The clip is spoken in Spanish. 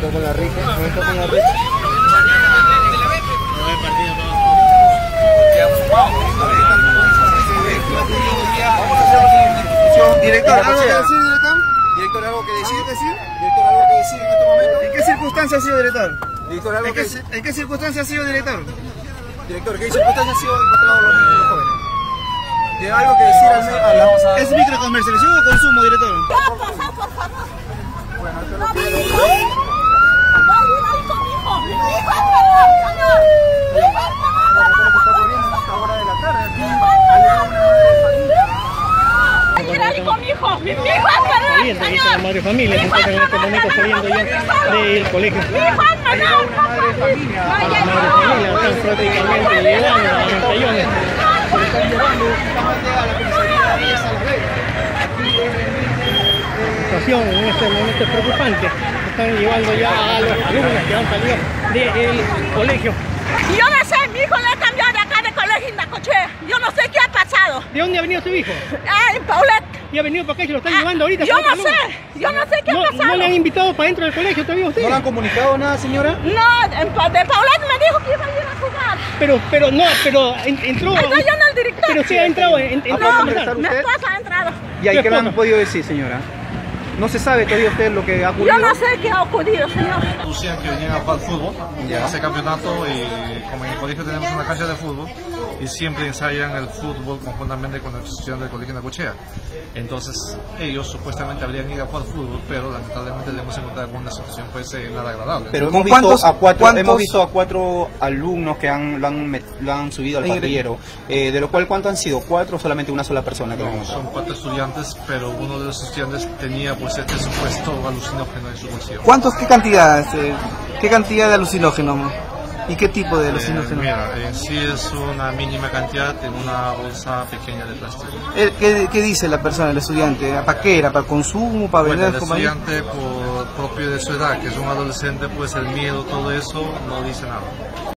hablando con Arteta. Director, ¿algo que decir, director? Director, ¿algo que decir? Director, ¿algo que decir en este momento? ¿En qué circunstancia ha sido, director? Director, ¿algo ¿En, qué, que... ¿En qué circunstancia ha sido, director? Director, ¿qué circunstancia ha sido encontrado los, jóvenes? ¿Tiene algo que decir al la... ¿Es microcomercialización o consumo, director? Por favor, por favor. Bueno, esto es lo que... Voy a ir ahí con mi hijo. Mi hijo es menor, señor. Mi hijo es menor. Lo que está ocurriendo a esta hora de la tarde. Aquí ha llegado una madre de familia. Voy a ir ahí con mi hijo. Mi hijo es Saliendo, ahí está la madre de familia, se encuentra en este momento saliendo ya del colegio. Mi hijo es madre familia. La madre de familia están prácticamente llegando a los tallones. Se le están llevando justamente a la comisaría de Salvador. Aquí en el situación en este momento es preocupante. Están llevando ya a los alumnos que han salido del colegio. Yo no sé, mi hijo le ha cambiado de acá de colegio en Nacochea. Yo no sé qué ha pasado. ¿De dónde ha venido su hijo? Ah, en Paulette. ¿Y ha venido para acá y se lo están llevando ahorita? Yo no sé, yo no sé qué ha ¿No, pasado. ¿No le han invitado para dentro del colegio todavía usted? ¿No le han comunicado nada, señora? No, en Pa- de Paulette me dijo que iba a ir a jugar. Pero, pero no, pero en- entró... Estoy yo en el director. Pero sí ha entrado, en, entró ¿puede a No, mi esposa ha entrado. ¿Y ahí ¿Qué le han podido decir, señora? ¿No se sabe todavía usted lo que ha ocurrido? Yo no sé qué ha ocurrido, señor. Lucía que venían a jugar fútbol, Ya. ese campeonato y como en el colegio tenemos una cancha de fútbol y siempre ensayan el fútbol conjuntamente con los estudiantes del colegio de Cochea. Entonces ellos supuestamente habrían ido a jugar fútbol, pero lamentablemente le hemos encontrado con una situación pues eh, nada agradable. Pero ¿Con hemos visto, cuántos- a cuatro, cuántos- hemos visto a cuatro alumnos que han, lo, han met- lo han subido al Ingrid. patrullero, eh, de lo cual ¿cuántos han sido? ¿Cuatro o solamente una sola persona? No, son cuatro estudiantes, pero uno de los estudiantes tenía pues este supuesto alucinógeno en su bolsillo. ¿Cuántos, qué cantidad, este, qué cantidad de alucinógeno? ¿Y qué tipo de Eh, alucinógeno? mira, en sí es una mínima cantidad en una bolsa pequeña de plástico. Eh, ¿Qué, qué dice la persona, el estudiante? ¿Para qué era? ¿Para consumo? ¿Para Bueno, vender? el estudiante por propio de su edad, que es un adolescente, pues el miedo, todo eso, no dice nada.